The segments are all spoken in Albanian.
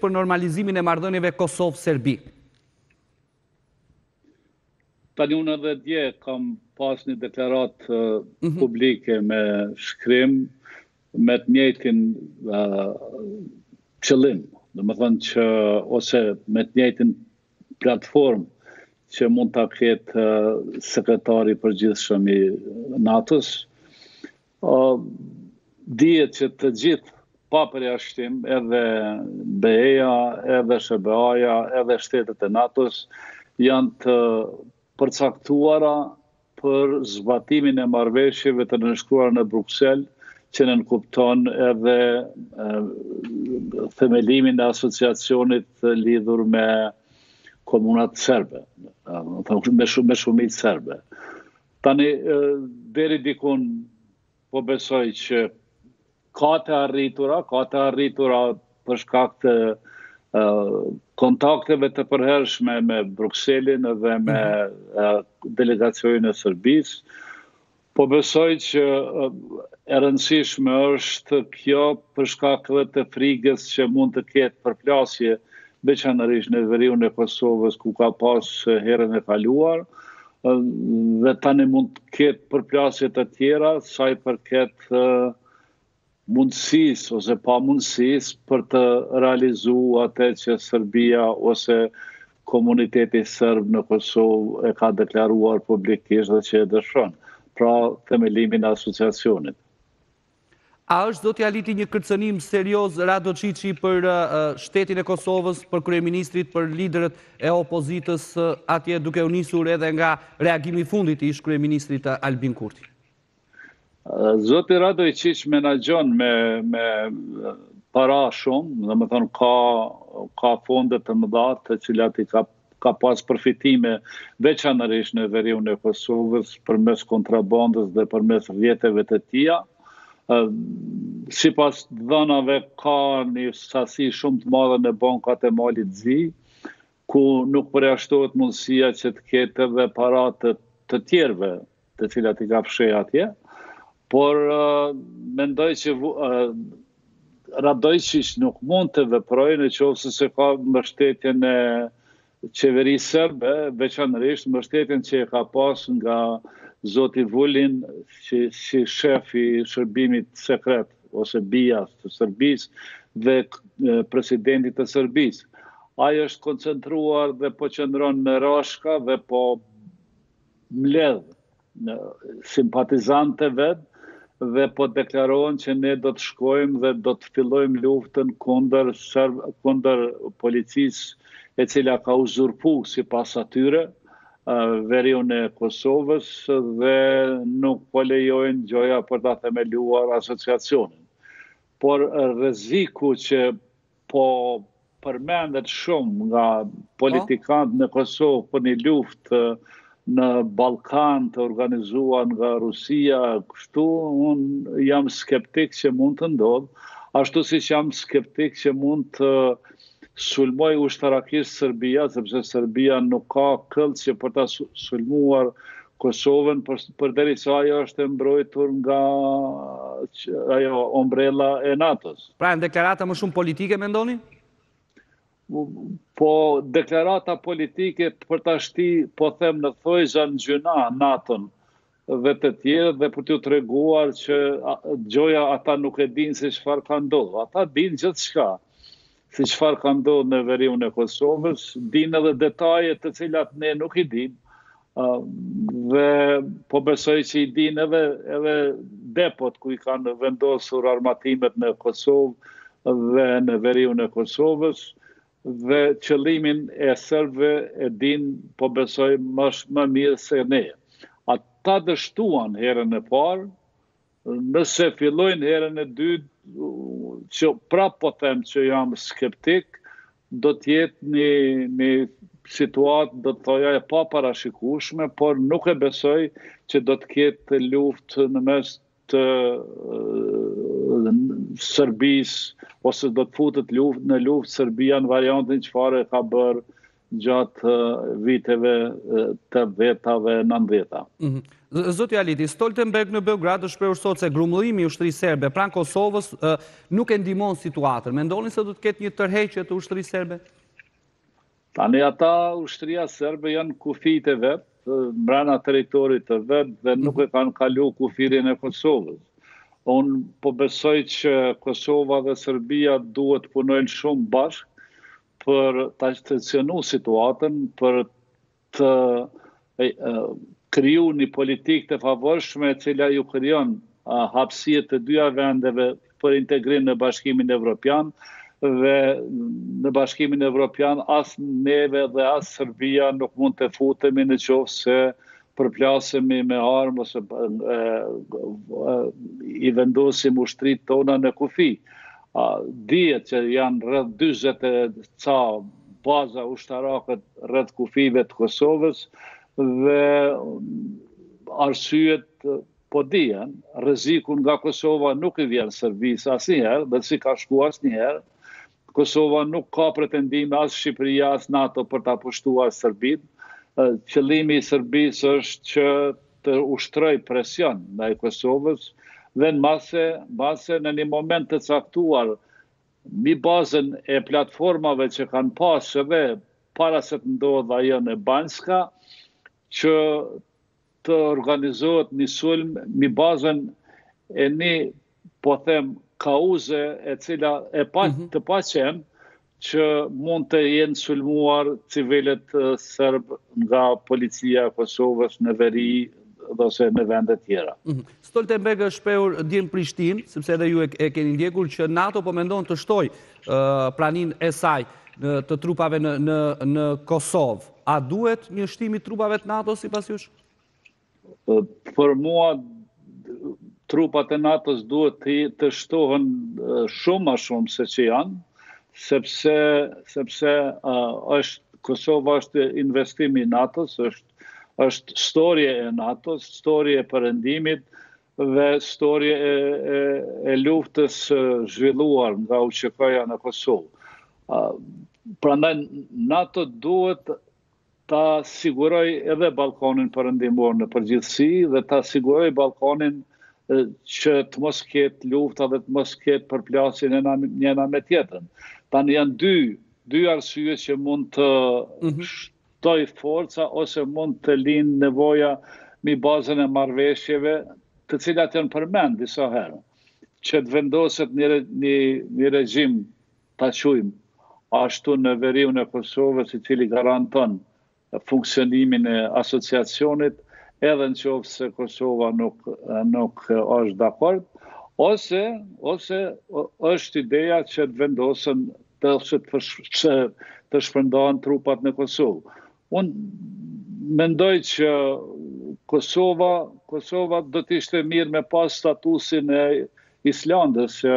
për normalizimin e marrëdhënieve Kosovë-Serbi. Tani unë edhe dje kam pas një deklaratë mhm. publike me shkrim me të njëjtin qëllim, domethënë që ose me të njëjtin platformë që mund të ketë sekretari i përgjithshëm i NATO-s, Dihet që të gjithë pa përjashtim edhe BE-ja, edhe SHBA-ja, edhe shtetet e NATO-s janë të përcaktuara për zbatimin e marrëveshjeve të nënshkruara në Bruksel që nënkupton edhe themelimin e asociacionit lidhur me komunat serbe, me shumicë serbe. Tani, deri dikun, po besoj që ka të arritura, ka të arritura për shkak të kontakteve të përhershme me Brukselin dhe me mhm. delegacionin e Serbisë, po besoj që e rëndësishme është kjo për shkak dhe të frigës që mund të ketë përplasje veçanërisht në veriun e Kosovës ku ka pas herën e kaluar, dhe tani mund të ketë përplasje të tjera sa i përket mundësisë ose pamundësisë për të realizu atë që Serbia ose komuniteti serb në Kosovë e ka deklaruar publikisht dhe që e dëshiron, pra themelimin e asociacionit. A është zoti Aliti një kërcënim serioz Radojçiçi për shtetin e Kosovës, për kryeministrit, për liderët e opozitës atje duke u nisur edhe nga reagimi i fundit i ish kryeministrit Albin Kurti? Zoti Radojçiç menaxhon me me para shumë, domethënë ka ka fonde të mëdha të cilat i ka ka pas përfitime veçanërisht në veriun e Kosovës përmes kontrabandës dhe përmes rrjeteve të tija. Sipas të dhënave ka një sasi shumë të madhe në bankat e Malit të Zi, ku nuk përjashtohet mundësia që të ketë edhe para të të tjerëve të cilat i ka fsheh atje, por mendoj që Radojçiç nuk mund të veprojë në qoftë se s'e ka mbështetjen e qeverisë serbe, veçanërisht mbështetjen që e ka pas nga zoti Vulin si shef i shërbimit sekret ose BIA të Serbisë dhe presidentit të Serbisë. Ai është koncentruar dhe po qëndron në Rashka dhe po mbledh simpatizantët e vet dhe po deklarohen që ne do të shkojmë dhe do të fillojmë luftën kundër kundër policisë e cila ka uzurpu sipas atyre veriun e Kosovës dhe nuk po lejojnë gjoja për ta themeluar asociacionin. Por rreziku që Po përmendet shumë nga po politikanët në Kosovë për një luftë në Ballkan të organizuar nga Rusia, kështu unë jam skeptik që mund të ndodhë, ashtu siç jam skeptik që mund të sulmojë ushtarakisht Serbia, sepse Serbia nuk ka këllqe për ta sulmuar Kosovën, për, përderisa ajo është e mbrojtur nga ajo ombrella e NATO-s. Pra janë deklarata më shumë politike, mendoni? Po, deklarata politike për ta shti, po them në thonjëza në gjynah NATO-n dhe të tjerët, dhe për të treguar që gjoja ata nuk e dinë se çfarë ka ndodhë. Ata dinë gjithçka, se çfarë ka ndodhë në veriun e Kosovës, dinë edhe detajet të cilat ne nuk i dinë, dhe po besoj që i dinë edhe edhe depot ku i kanë vendosur armatimet në Kosovë dhe në veriun e Kosovës dhe qëllimin e serbëve e dinë po besoj më, më mirë se ne. Ata dështuan herën e parë Nëse fillojnë herën e dytë, që prapë po them që jam skeptik, do të jetë një një situatë do të thoja e paparashikueshme, por nuk e besoj që do të ketë luftë në mes të Serbisë ose do të futet luftë në luftë Serbia në variantin çfarë e ka bërë gjatë viteve tetëdhjeta dhe nëntëdhjeta. Mhm. Zoti Haliti, Stoltenberg në Beograd është shprehur sot se grumbullimi i ushtrisë serbe pranë Kosovës nuk e ndihmon situatën. Mendoni se do të ketë një tërheqje të ushtrisë serbe? Tani ata ushtria serbe janë në kufijtë e vet, brenda territorit të vet dhe nuk mhm. e kanë kalu kufirin e Kosovës. Unë po besoj që Kosova dhe Serbia duhet të punojnë shumë bashkë për ta shtensionu situatën, për të kriju një politikë të favorshme e cila ju krijon hapësirë të dyja vendeve për integrim në Bashkimin Evropian dhe në Bashkimin Evropian as neve dhe as Serbia nuk mund të futemi në qoftë se përplasemi me armë ose i vendosim ushtritë tona në kufi. A, dihet që janë rreth 40 e ca baza ushtarake rreth kufive të Kosovës dhe arsyet po dihen, rreziku nga Kosova nuk i vjen Serbisë asnjëherë dhe s'i ka shku asnjëherë, Kosova nuk ka pretendime as Shqipëria as NATO për ta pushtuar Serbinë. Qëllimi i Serbisë është që të ushtrojë presion ndaj Kosovës dhe në mase, mase në një moment të caktuar mi bazën e platformave që kanë pas edhe para se të ndodhë ajo në Banjskë, që të organizohet një sulm mi bazën e një po them kauze e cila e pa mhm. të paqenë që mund të jenë sulmuar civilët serb nga policia e Kosovës në veri dhe ose në vende tjera. Mhm. Stoltenberg është shprehur dje në Prishtinë, sepse edhe ju e keni ndjekur që NATO po mendon të shtojë praninë e saj të trupave në Kosovë. A duhet një shtim i trupave të NATO-s sipas jush? Për mua, trupat e NATO-s duhet të, të shtohen shumë ma shumë se që janë, sepse, sepse është, Kosova është investim i NATO-s, është, është storie e NATO-s, storie e Perëndimit, dhe storie e, e, e luftës së zhvilluar nga UÇK-ja në Kosovë. Prandaj NATO duhet ta sigurojë edhe Ballkanin Perëndimor në përgjithësi dhe ta sigurojë Ballkanin që të mos ketë lufta dhe të mos ketë përplasje njëna, njëna me tjetrën. Tani janë dy, dy arsye që mund të mhm. Tojë forca ose mund të lindë nevoja mi bazën e marrëveshjeve, të cilat janë përmend disa herë, që të vendoset një një regjim ta quajmë ashtu në veriun e Kosovës i cili garanton funksionimin e asociacionit edhe në qoftë se Kosova nuk nuk është dakord ose ose është ideja që të vendosen të që të shpërndahen trupat në Kosovë. Unë mendoj që Kosova, Kosova do të ishte mirë me pas statusin e Islandës, që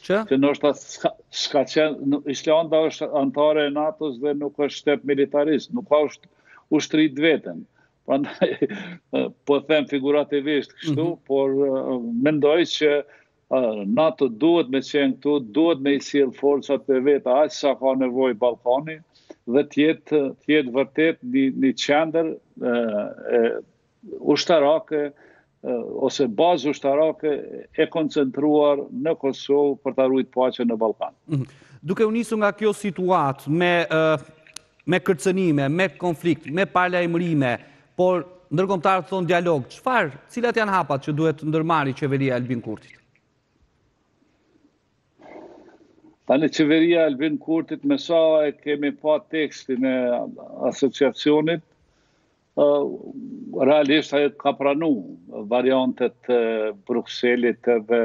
Që? Që nështë ta s'ka qenë, Islanda është anëtare e NATO-s dhe nuk është shtet militarist, nuk ka as ushtri të veten. Prandaj, po them figurativisht kështu, mm -hmm. por mendoj që NATO duhet me qenë këtu, duhet me i sjellë forcat e veta aq sa ka nevojë Ballkani dhe të jetë të jetë vërtet një një qendër ushtarake ose bazë ushtarake e koncentruar në Kosovë për ta ruajtur paqen në Ballkan. Mhm. Duke u nisur nga kjo situatë me me kërcënime, me konflikt, me paralajmërime, Por, ndërkombëtarët thonë dialog. Çfarë, cilat janë hapat që duhet të ndërmarrë qeveria e Albin Kurtit? Tani qeveria e Albin Kurtit me sa e kemi pa tekstin e asociacionit, realisht ajo ka pranu variantet e Brukselit dhe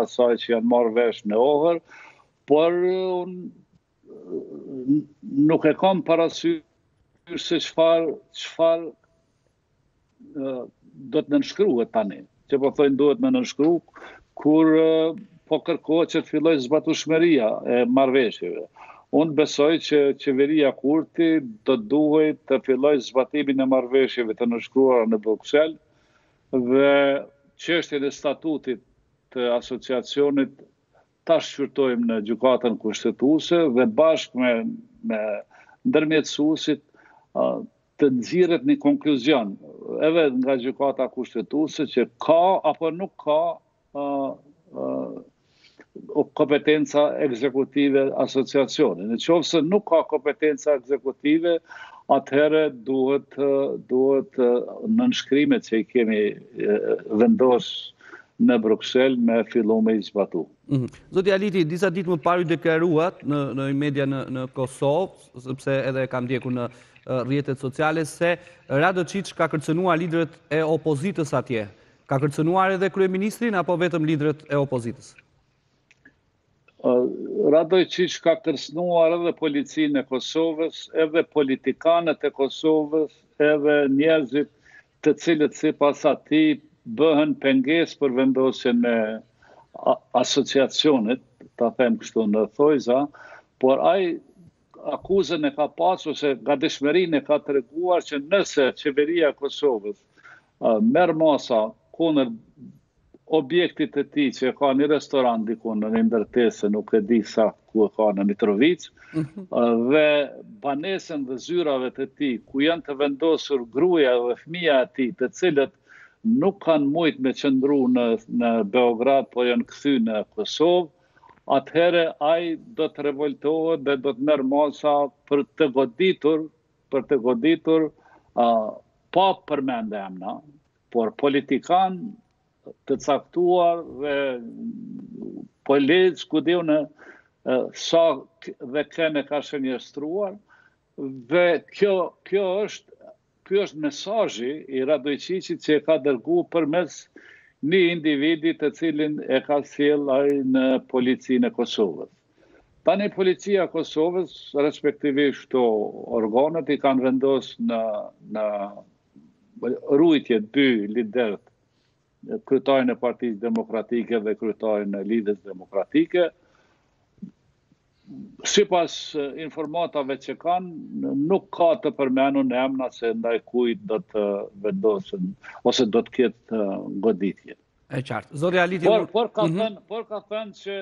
asaj që janë marrë vesh në Ohër, por unë Nuk e kam parasysh se çfarë, çfarë do të nënshkruhet tani. Që po thojnë duhet me nënshkru, kur po kërkohet që të fillojë zbatueshmëria e marrëveshjeve. Unë besoj që qeveria Kurti do të duhej të fillojë zbatimin e marrëveshjeve të nënshkruara në Bruksel dhe çështjen e statutit të asociacionit ta shqyrtojmë në Gjykatën Kushtetuese dhe bashkë me me ndërmjetësuesit të nxirret një konkluzion edhe nga Gjykata Kushtetuese që ka apo nuk ka kompetenca ekzekutive asociacioni. Në qoftë se nuk ka kompetenca ekzekutive, atëherë duhet, duhet nënshkrimet që i kemi vendosë në Bruksel me fillu me i zbatu. Mhm. Zoti Aliti, disa ditë më parë ju deklaruat në media në Kosovë, sepse edhe e kam ndjekur në rrjetet sociale, se Radoiçiq ka kërcënuar liderët e opozitës atje. Ka kërcënuar edhe Kryeministrin, apo vetëm liderët e opozitës? Radoiçiq ka kërcënuar edhe policinë e Kosovës, edhe politikanët e Kosovës, edhe njerëzit të cilët sipas atij bëhen pengesë për vendosjen e Asociacionit, ta them kështu në thonjëza, por ai akuzën e ka pasur ose gatishmërinë e ka treguar që nëse qeveria e Kosovës merr masa kundër objektit të tij që ka një restorant diku në një ndërtesë, nuk e di saktë ku e ka në Mitrovicë, mhm. dhe banesën dhe zyrave të tij, ku janë të vendosur gruaja dhe fëmija e tij, të cilët nuk kanë mujtë me qëndru në, në Beograd, po janë kthy në Kosovë, atëhere ai do të revoltohet dhe do të merr masa për të goditur, për të goditur, pa përmendë emna, por politikanë të caktuar dhe po lejtë ku di unë sa dhe kënd e ka shënjestruar dhe kjo, kjo është kjo është mesazhi i Radojçiqit që e ka dërgu përmes një individit të cilin e ka sjellë ai në policinë e Kosovës. Tani policia e Kosovës, respektivisht këto organet, i kanë vendosë në, në ruajtje dy liderët, kryetarin e Partisë Demokratike dhe kryetarin e Lidhjes Demokratike, sipas informatave që kanë, nuk ka të përmenun emna se ndaj kujt do të vendosen, ose do të ketë goditje. E qartë. Zoti Aliti... Por, por, ka mhm. thënë, por ka thënë që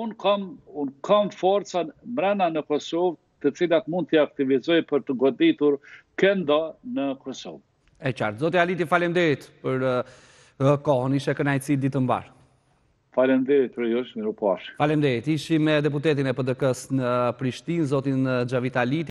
unë kam, unë kam forca mrena në Kosovë të cilat mund t'i aktivizoj për të goditur këdo në Kosovë. E qartë. Zoti Aliti, falemderit për kohën, ishte kënaqësi, ditë të mbarë. Falemderit prej jush, mirupafshim. Falemderit, ishim me deputetin e PDK-së në Prishtinë, zotin Xhavit Aliti.